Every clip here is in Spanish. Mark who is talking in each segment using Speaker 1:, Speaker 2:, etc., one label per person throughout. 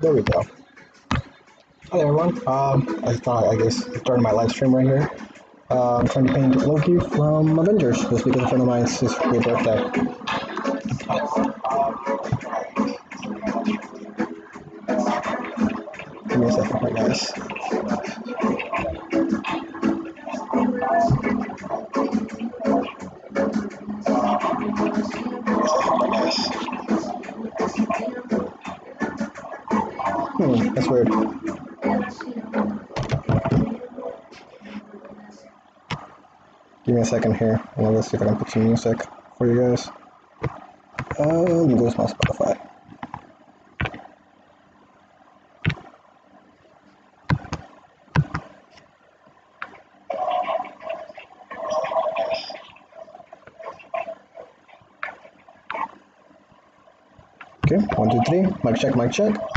Speaker 1: There we go. Hi everyone. Um, I thought I guess starting my live stream right here. Uh, I'm trying to paint Loki from Avengers this week. A friend of mine's his great birthday. Give me a second guys. Give me a second here, and let's see if I can put some music for you guys. Uh, let me go to my Spotify. Okay, one, two, three. Mic check, mic check.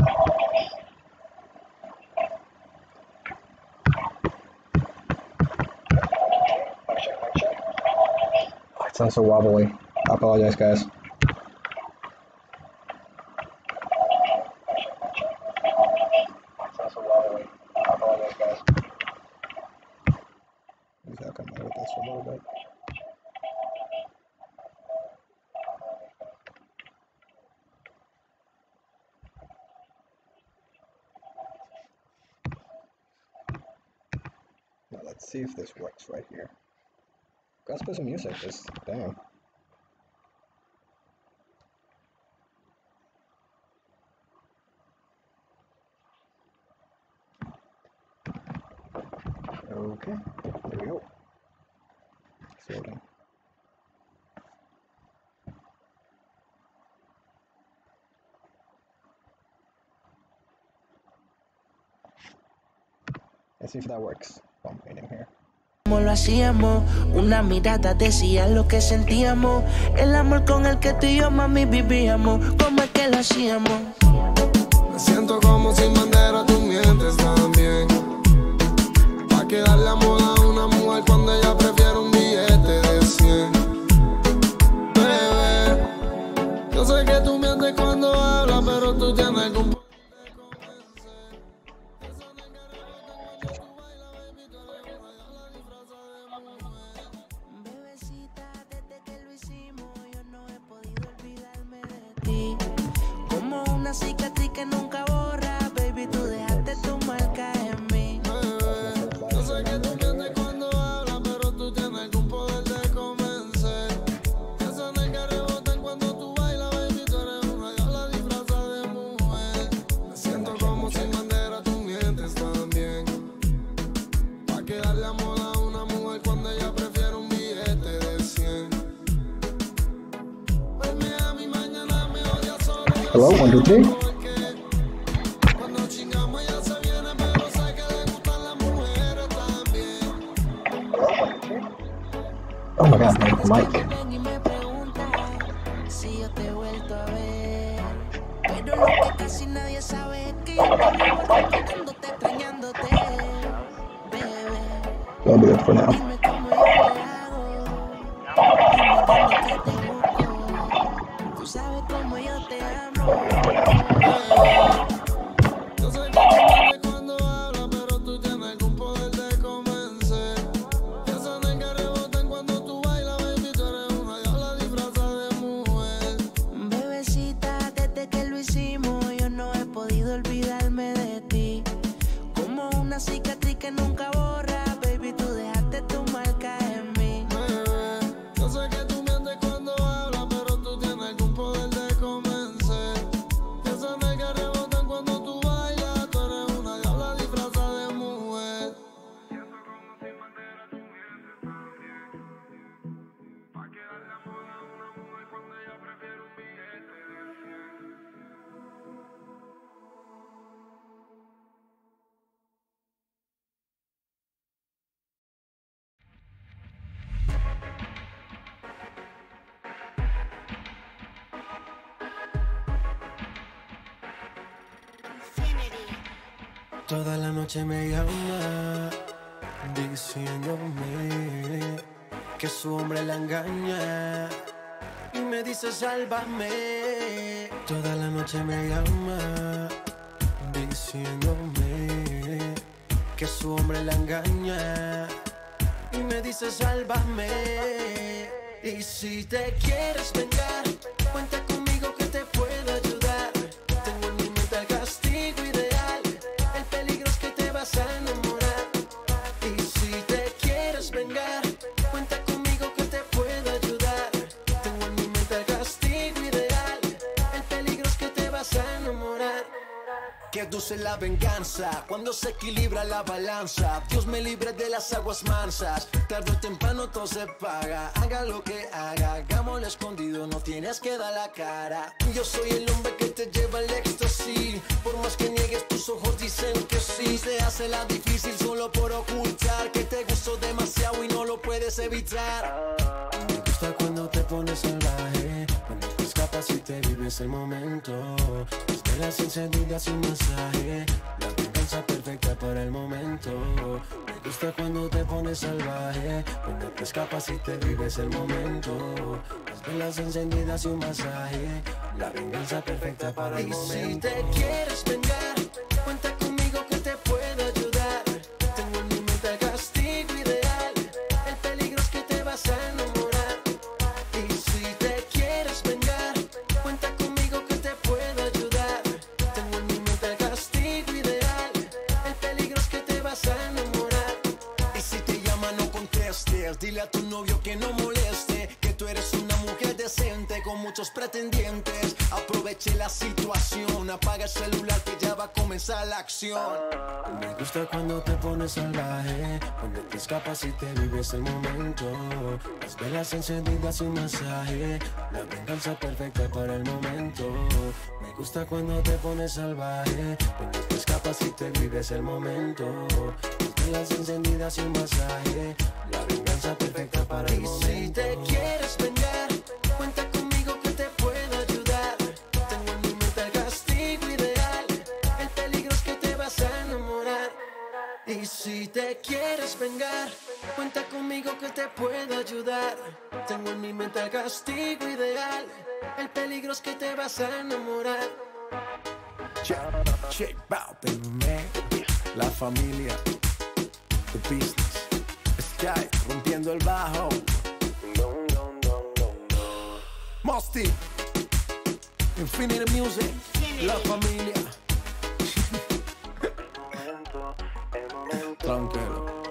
Speaker 1: sound so wobbly. I apologize, guys. let's see if this works right here. Gotta put some music, just damn. Okay, there we go. Slow down. Let's see if that works.
Speaker 2: Lo hacíamos, una mirada decía lo que sentíamos. El amor con el que tú y yo, mami, vivíamos. ¿Cómo es que lo hacíamos? Cicatriz que nunca borra, baby, tú dejaste tu marca en mí.
Speaker 3: Bebé, yo sé que tú mientes cuando hablas, pero tú tienes algún poder de convencer. Esa negra rebotan cuando tú bailas, baby, tú eres una diabla disfrazada de mujer. Me siento como sin bandera, tú mientes también. Pa' que darle amor a una mujer cuando ella prefiere un billete de 100. Verme a mi mañana me odia solo. yo
Speaker 1: Hello, one, two, three.
Speaker 4: Toda la noche me llama diciéndome que su hombre la engaña y me dice sálvame. Toda la noche me llama diciéndome que su hombre la engaña y me dice sálvame. Y si te quieres vengar, cuenta Que dulce la venganza cuando se equilibra la balanza. Dios me libre de las aguas mansas. Tarde o temprano todo se paga. Haga lo que haga, hagámoslo escondido. No tienes que dar la cara. Yo soy el hombre que te lleva al éxtasis. Por más que niegues, tus ojos dicen que sí. Se hace la difícil solo por ocultar que te gustó demasiado y no lo puedes evitar. Me gusta cuando te pones salvaje. Cuando y te vives el momento. Las velas encendidas y un masaje. La venganza perfecta para el momento. Me gusta cuando te pones salvaje. Cuando te escapas y te vives el momento. Las velas encendidas y un masaje. La venganza perfecta para el momento. Y si te quieres vengar, a tu novio que no moleste. Que tú eres una mujer decente con muchos pretendientes. Aproveche la situación. Apaga el celular que ya va a comenzar la acción. Me gusta cuando te pones salvaje. Cuando te escapas y te vives el momento. Las velas encendidas y un masaje. La venganza perfecta para el momento. Me gusta cuando te pones salvaje. Cuando te escapas y te vives el momento. Velas encendidas y un masaje. La venganza perfecta para el momento. Y si te quieres vengar, cuenta conmigo que te puedo ayudar. Tengo en mi mente el castigo ideal. El peligro es que te vas a enamorar. Y si te quieres vengar, cuenta conmigo que te puedo ayudar. Tengo en mi mente el castigo ideal. El peligro es que te vas a enamorar.
Speaker 5: Check, check, Balvin, man. La familia, the business. Sky, rompiendo el bajo. Mosty, Infinity Music, la familia. Tranquilo.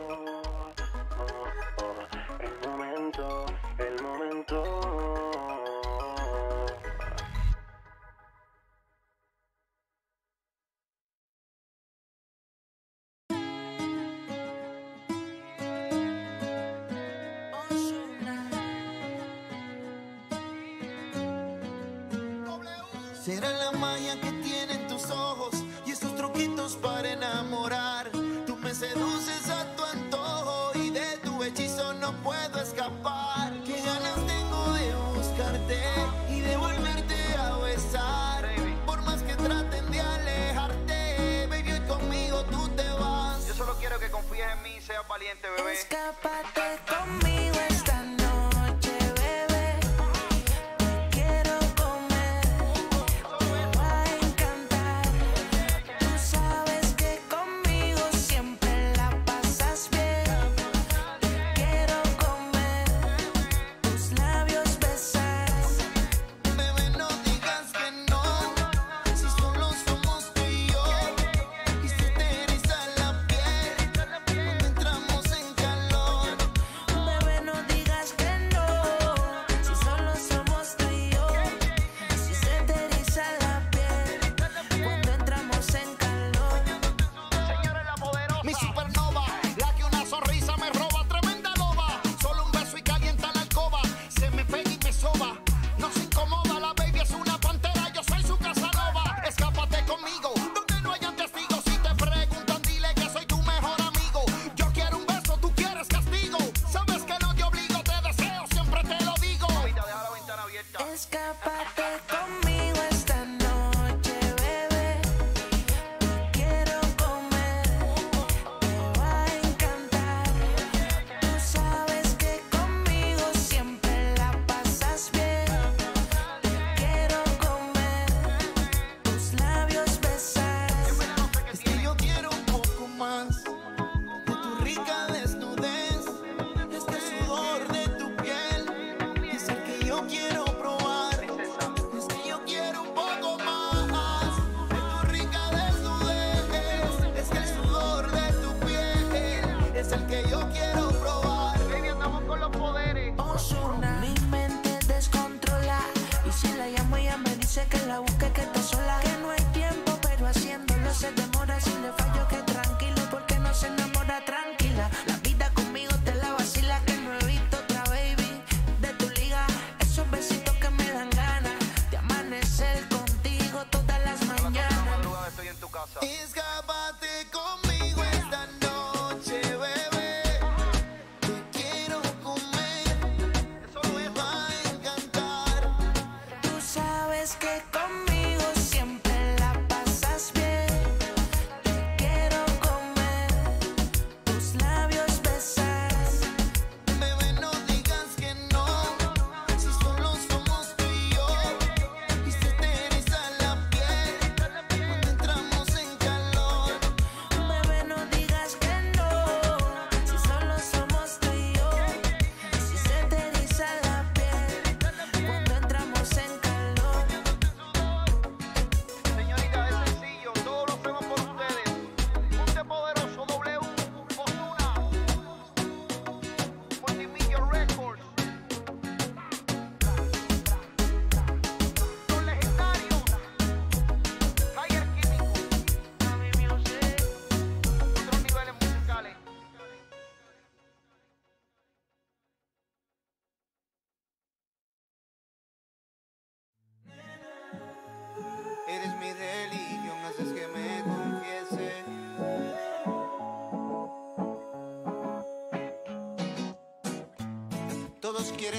Speaker 6: Será la magia que tienen tus ojos y esos truquitos para enamorar. Tú me seduces a tu antojo y de tu hechizo no puedo escapar. Qué ganas tengo de buscarte y de volverte a besar. Por más que traten de alejarte, baby, hoy conmigo tú te vas.
Speaker 7: Yo solo quiero que confíes en mí y seas valiente, bebé.
Speaker 2: Escápate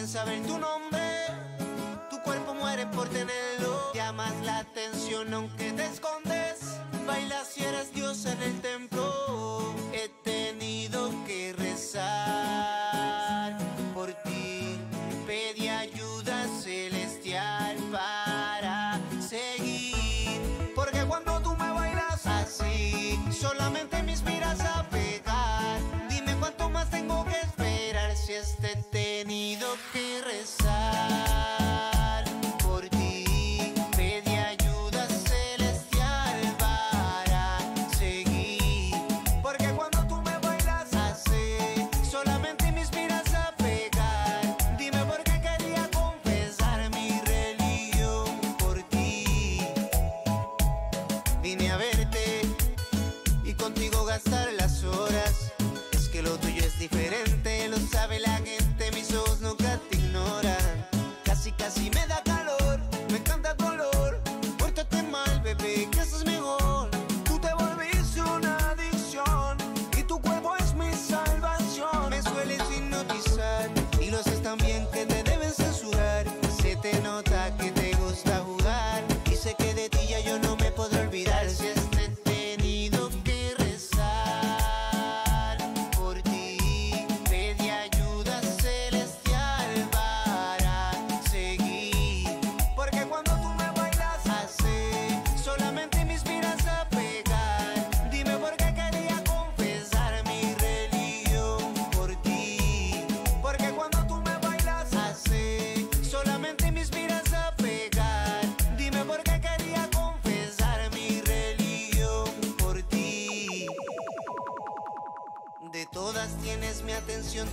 Speaker 6: saber tu nombre. Tu cuerpo muere por tenerlo. Llamas la atención aunque te escondes. Bailas si eres Dios en el templo.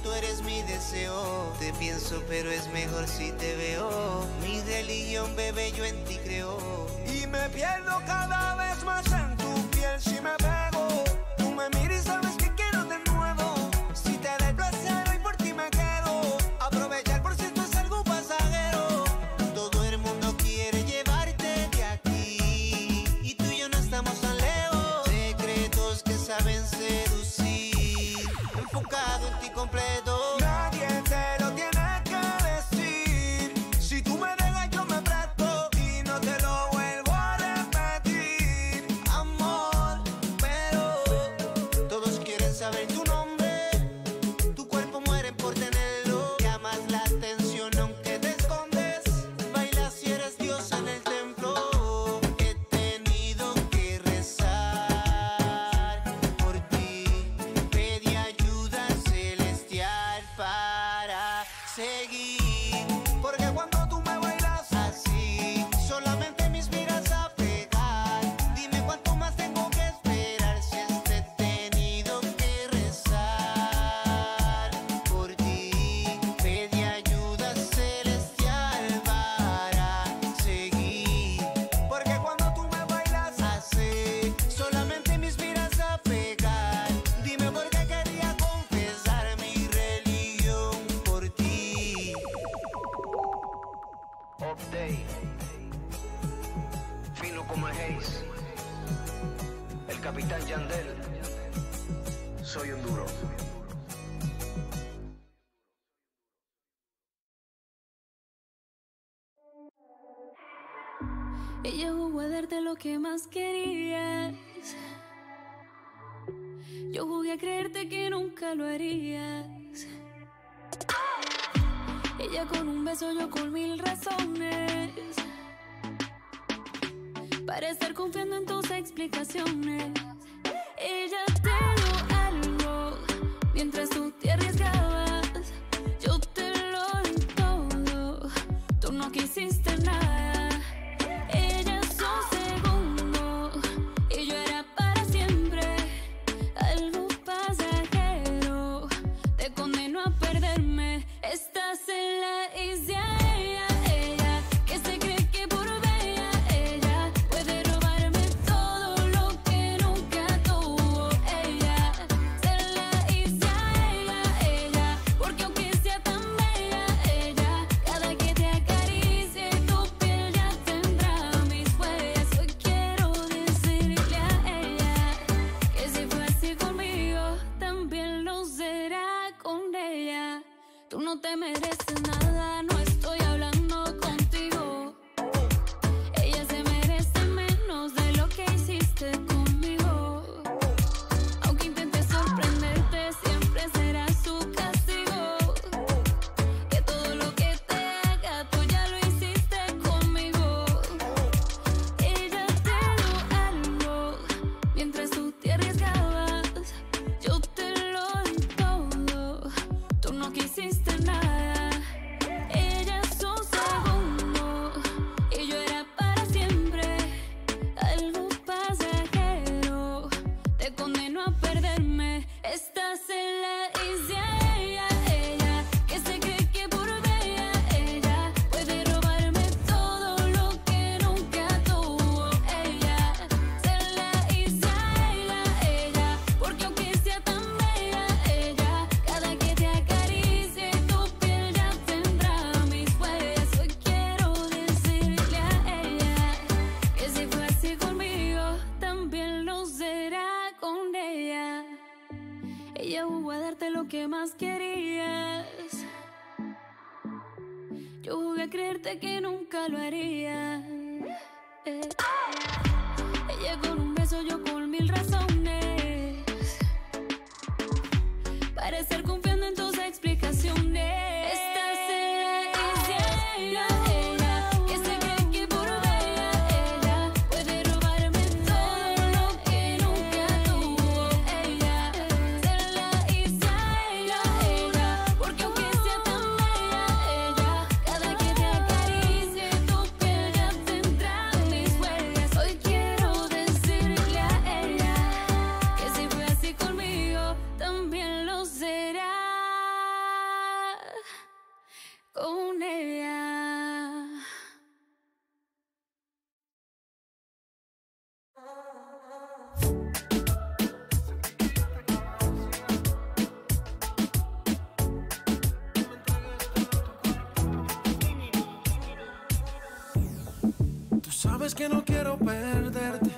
Speaker 6: tú eres mi deseo. Te pienso, pero es mejor si te veo. Mi religión, bebé, yo en ti creo. Y me pierdo cada vez.
Speaker 8: Ella jugó a darte lo que más querías. Yo jugué a creerte que nunca lo harías. Ella con un beso, yo con mil razones. Para estar confiando en tus explicaciones. Ella te dio algo mientras tú. que no quiero
Speaker 9: perderte.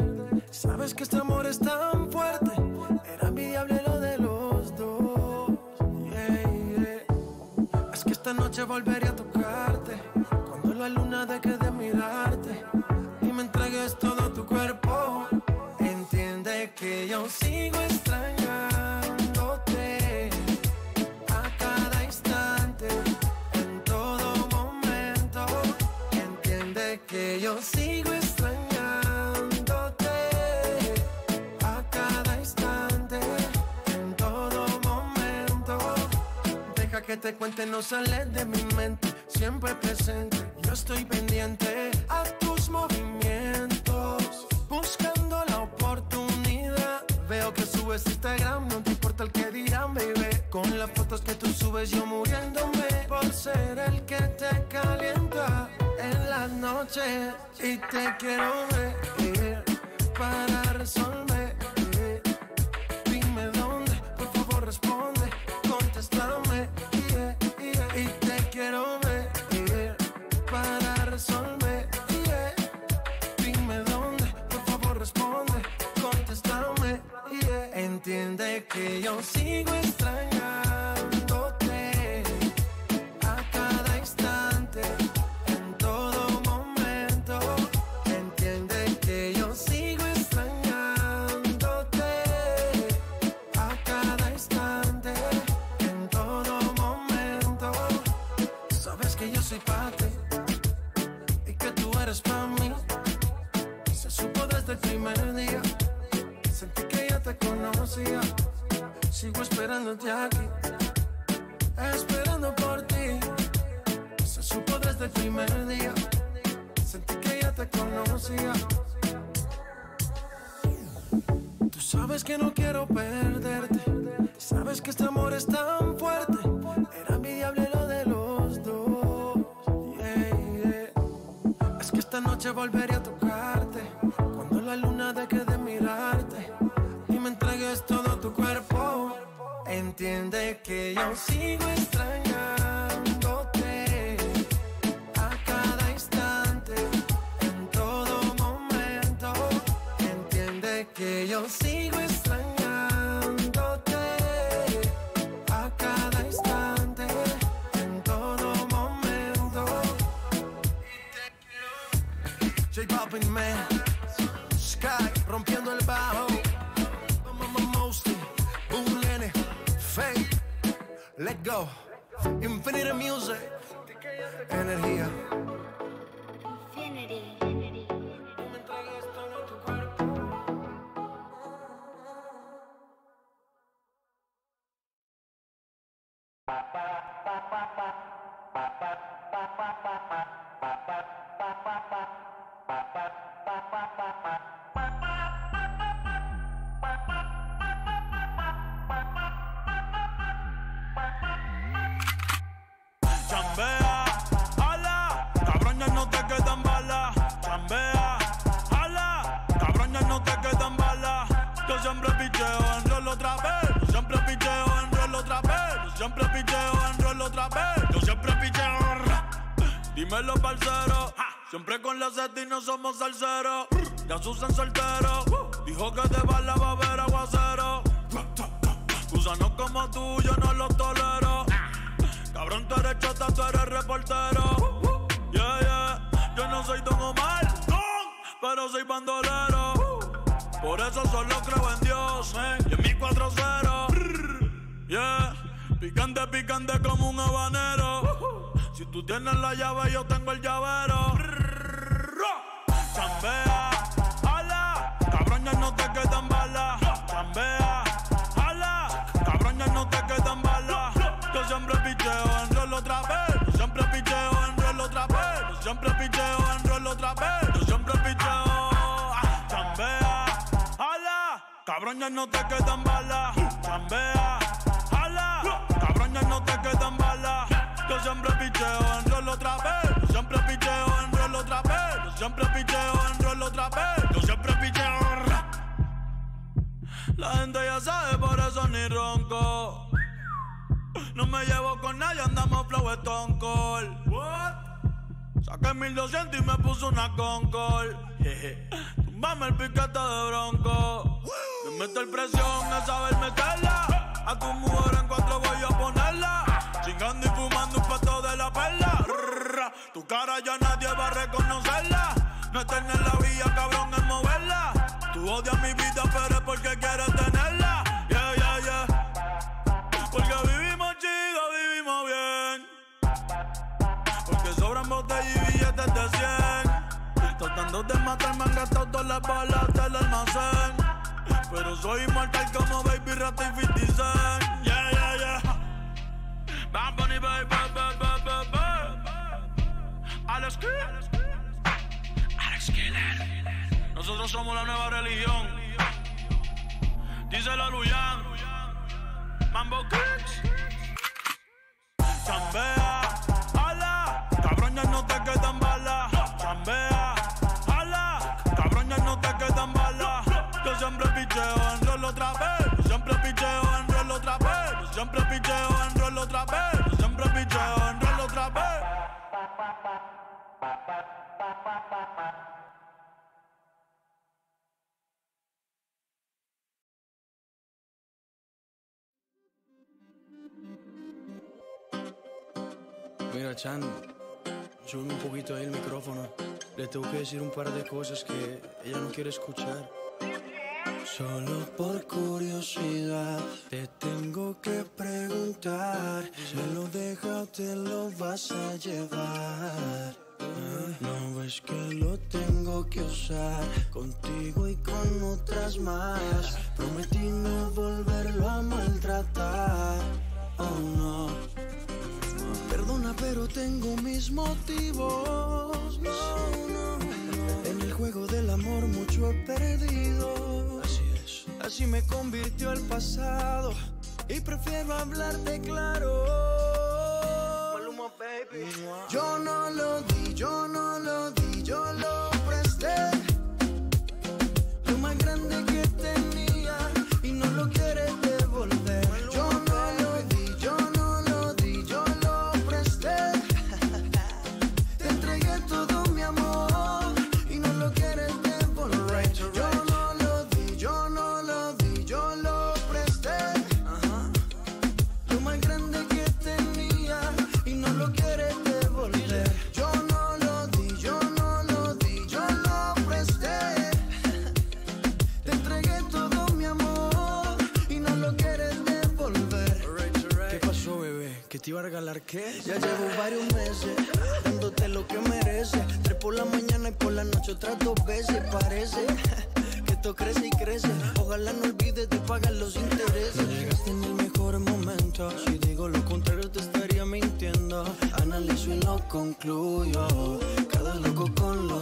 Speaker 9: Sabes que este amor es tan fuerte. Era envidiable lo de los dos. Yeah, yeah. Es que esta noche volveré a tocarte. Cuando la luna deje de mirarte y me entregues todo tu cuerpo. Entiende que yo sigo en te cuente no sale de mi mente, siempre presente. Yo estoy pendiente a tus movimientos, buscando la oportunidad. Veo que subes Instagram, no te importa el que dirán, baby. Con las fotos que tú subes, yo muriéndome por ser el que te calienta en las noches y te quiero ver para resolver yo sigo extrañándote no te aquí. Entiende que yo sigo extrañándote a cada instante, en todo momento. Entiende que yo sigo extrañándote a cada instante, en todo momento. J Balvin, man. Go. Infinite Music. Energía.
Speaker 10: Chambea, Dímelo, parcero. Siempre con la seta y no somos salseros. Ya Susan soltero. Dijo que de bala va a haber aguacero. Gusanos como tú, yo no los tolero. Cabrón, tú eres chota, tú eres reportero. Yeah, yeah. Yo no soy Don Omar, pero soy bandolero. Por eso solo creo en Dios, eh. Y en mi 4-0. Yeah. Picante, picante como un habanero. Si tú tienes la llave, yo tengo el llavero. Chambea, ala. Cabrón, no te quedan balas. Chambea, ala. Cabrón, no te quedan balas. Yo siempre picheo en rol otra vez. Yo siempre picheo en rol otra vez. Yo siempre picheo en rol otra vez. Yo siempre picheo. Chambea, ala. Cabrón, no te quedan balas. Chambea, siempre picheo en rol otra vez. Yo siempre picheo en rol otra vez. Yo siempre picheo en rol otra vez. Yo siempre picheo. La gente ya sabe, por eso ni ronco. No me llevo con nadie, andamos flow Stone Cold. What? Saqué 1200 y me puso una Concord. Jeje. Tumbame el piquete de bronco. Me meto el presión a saber meterla. A tu mujer en cuatro voy a ponerla. Chingando y Tu cara ya nadie va a reconocerla. No es tener la vía, cabrón, es moverla. Tú odias mi vida, pero es porque quieres tenerla. Yeah, yeah, yeah. Porque vivimos chido, vivimos bien. Porque sobran botellas y billetes de 100. Tratando de matar, me han gastado todas las balas del almacén. Pero soy inmortal como Baby Rata y 50 Cent. Yeah, yeah, yeah. Bad Bunny, baby. Alex Kidd. Alex Killer. Nosotros somos la nueva religión. Díselo a Luyan. Mambo Kicks. Chambea, ala, cabrón ya no te quedan balas. Mira, Chan, sube un poquito ahí el micrófono. Le tengo que decir un par de cosas que ella no quiere escuchar. Solo por curiosidad te tengo que preguntar. Me lo deja o te lo vas a llevar. Ves que lo tengo que usar contigo y con otras más. Prometí no volverlo a maltratar. Oh no. Perdona, pero tengo mis motivos. No, no, no. En el juego del amor mucho he perdido. Así es. Así me convirtió el pasado. Y prefiero hablarte claro. Maluma, baby.
Speaker 5: Yo no lo di, yo no Ya llevo varios meses dándote lo que mereces. Tres por la mañana y por la noche otras dos veces. Parece que esto crece y crece. Ojalá no olvides de pagar los intereses.
Speaker 10: Llegaste en el mejor momento. Si digo lo contrario, te estaría mintiendo.
Speaker 5: Analizo y lo concluyo. Cada loco con lo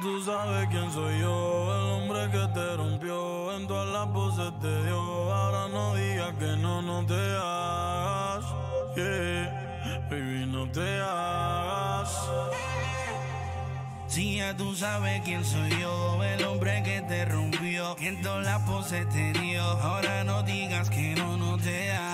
Speaker 10: tú sabes quién soy yo, el hombre que te rompió, en todas las voces te dio. Ahora no digas que no, no te hagas. Yeah, baby, no te hagas.
Speaker 11: Si ya tú sabes quién soy yo, el hombre que te rompió, en todas las poses te dio. Ahora no digas que no, no te hagas.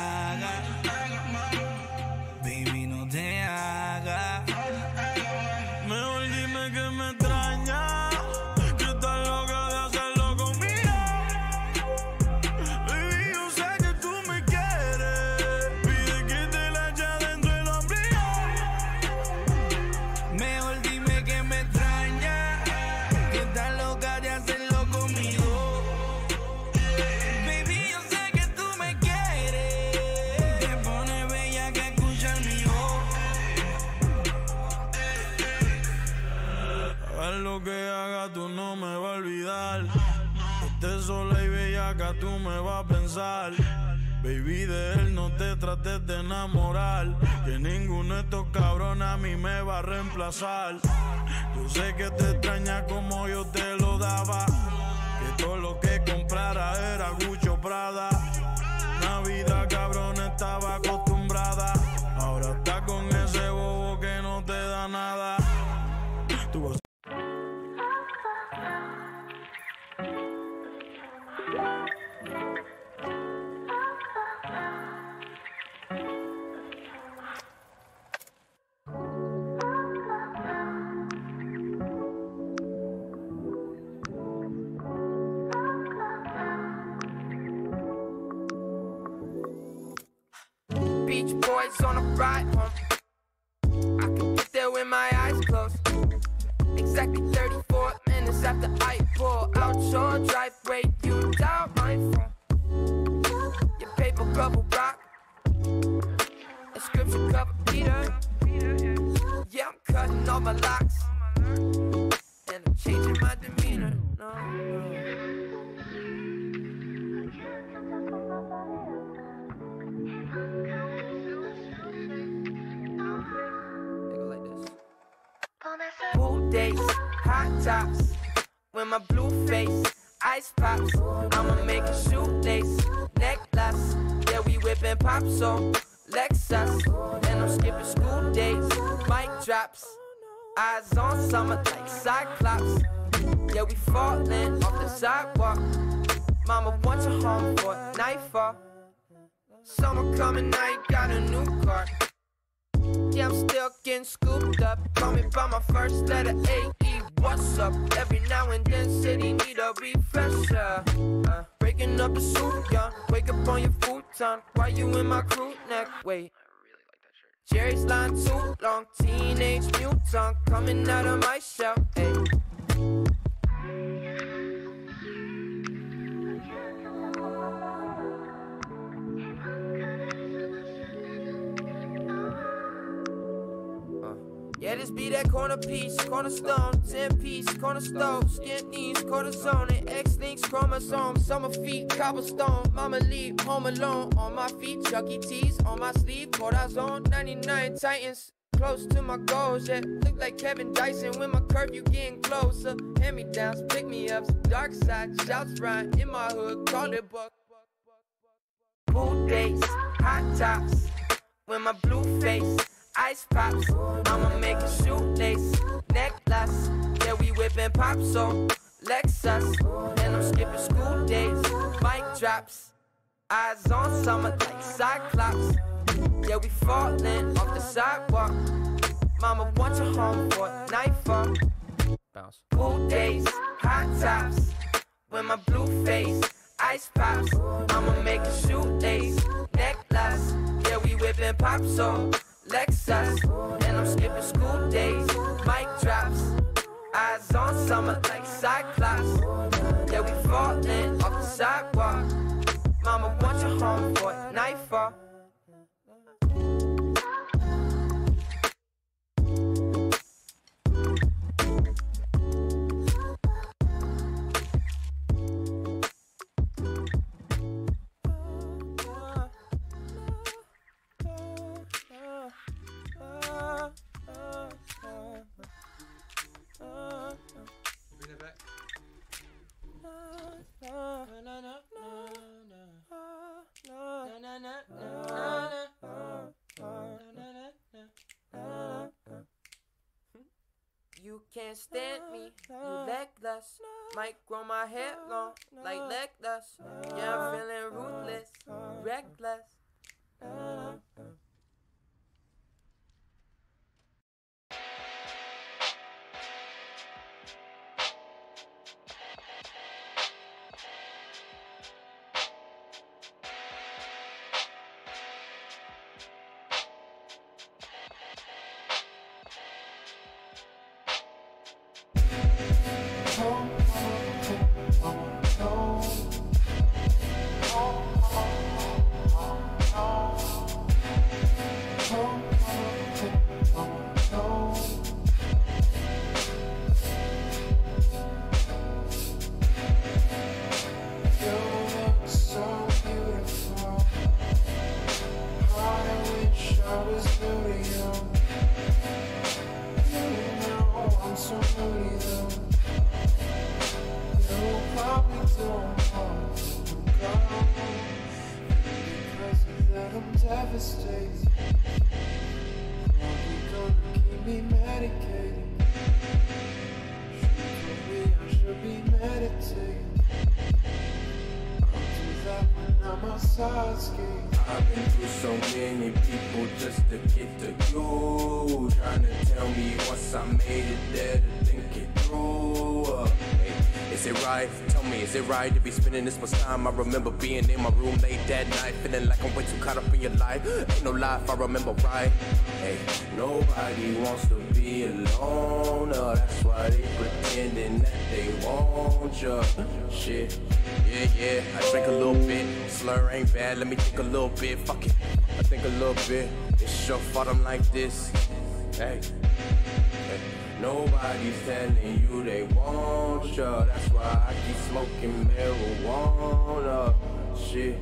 Speaker 10: Tú me vas a pensar. Baby, de él no te trates de enamorar. Que ninguno de estos cabrones a mí me va a reemplazar. Yo sé que te extraña como yo te lo daba. Que todo lo que
Speaker 12: boys on a ride home. I can get there with my eyes closed. Exactly 34 minutes after I pull out your driveway, coming, I got a new car. Yeah, I'm still getting scooped up. Call me by my first letter, A-E, what's up? Every now and then, city need a refresher. Uh, breaking up a suit, yeah. Wake up on your futon. Why you in my crew neck? Wait. I really like that shirt. Jerry's line too long, teenage mutant coming out of my shell. Hey. This be that corner piece, cornerstone, 10 piece, corner stove, skin knees, cortisone, and X links, chromosome, summer feet, cobblestone, mama leave, home alone, on my feet, Chucky T's, on my sleeve, cortisone, 99 Titans, close to my goals, yeah, look like Kevin Dyson, when my curve, you getting closer, hand me downs, pick me ups, dark side, shouts right in my hood, call it buck. Pool days, hot tops, with my blue face, ice pops. I'ma make a shoelace, necklace. Yeah, we whipping pops so Lexus, and I'm skipping school days, mic drops. Eyes on summer like Cyclops. Yeah, we falling off the sidewalk. Mama wants you home for nightfall. Bounce. Cool days, hot tops, with my blue face, ice pops. I'ma make a shoelace, necklace. Yeah, we whipping pop so Lexus, and I'm skipping school days, mic drops. Eyes on summer like Cyclops. You can't stand me, you legless. Might grow my hair long, like legless. Yeah, I'm feeling ruthless, reckless.
Speaker 13: Spending this much time? I remember being in my room late that night, feeling like I'm way too caught up in your life. Ain't no if I remember right. Hey, nobody wants to be alone. Uh, that's why they pretending that they want you. Shit. Yeah, yeah, I drink a little bit. Slur ain't bad, let me think a little bit. Fuck it, I think a little bit. It's your fault I'm like this. Hey, hey. nobody's telling you they want you. That's why I keep smoking marijuana. Shit.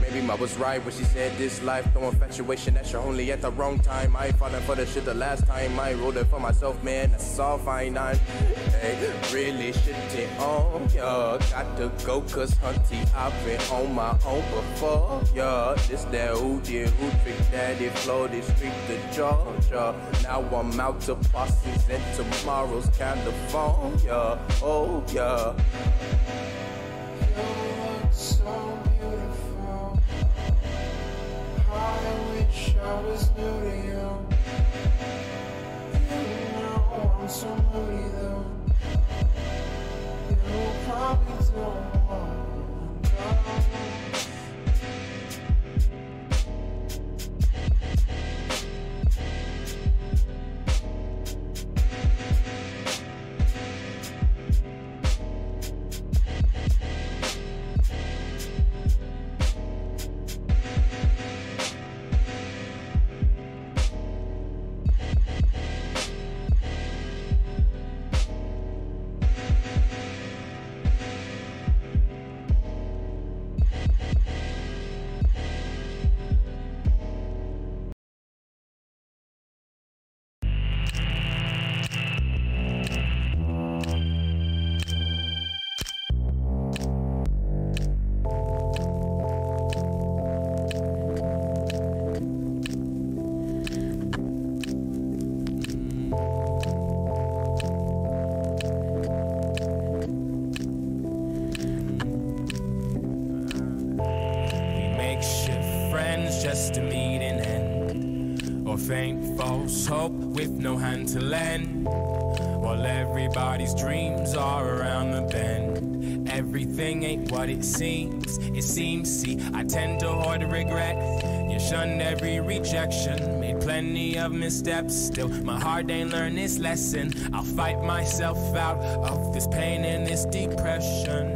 Speaker 13: Maybe Ma was right when she said this life, no infatuation, that's your only at the wrong time. I ain't falling for the shit the last time. I wrote it for myself, man, that's all fine. I'm really shitting on ya. Got to go, cause hunty, I've been on my own before, yeah. This that who did who trick daddy flow this street to Georgia. Now I'm out to Boston's and tomorrow's kind California, oh yeah.
Speaker 5: so beautiful. I wish I was new to you. You know I'm so moody though
Speaker 11: no copies no more. No hand to lend. While everybody's dreams are around the bend. Everything ain't what it seems. It seems, see, I tend to hoard regret. You shunned every rejection, made plenty of missteps. Still, my heart ain't learned this lesson. I'll fight myself out of this pain and this depression.